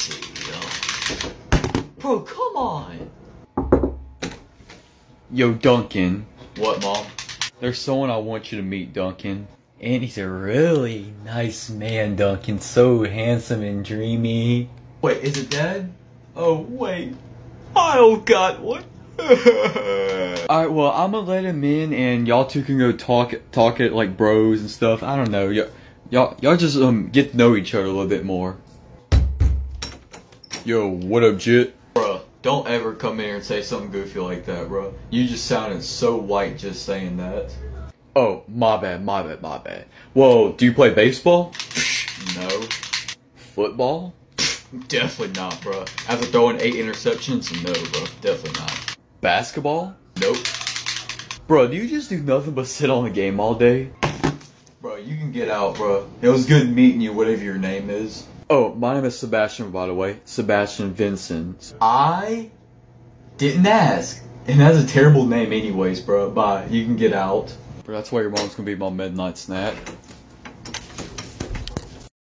see. Uh, bro, come on. Yo, Dunkin. What, mom? There's someone I want you to meet, Dunkin. And he's a really nice man, Dunkin. So handsome and dreamy. Wait, is it dad? Oh, wait. I don't got one. Alright, well, I'm gonna let him in and y'all two can go talk talk it like bros and stuff. I don't know. Y'all, y'all, y'all just um get to know each other a little bit more. Yo, what up, Jit? Bruh, don't ever come in here and say something goofy like that, bro. You just sounded so white just saying that. Oh, my bad, my bad, my bad. Well, do you play baseball? No. Football? Definitely not, bro. After throwing eight interceptions, no, bro. Definitely not. Basketball? Nope. Bro, do you just do nothing but sit on the game all day? Bro, you can get out, bro. It was good meeting you, whatever your name is. Oh, my name is Sebastian, by the way. Sebastian Vincent. I didn't ask. And that's a terrible name anyways, bro. Bye. You can get out. That's why your mom's gonna be my midnight snack.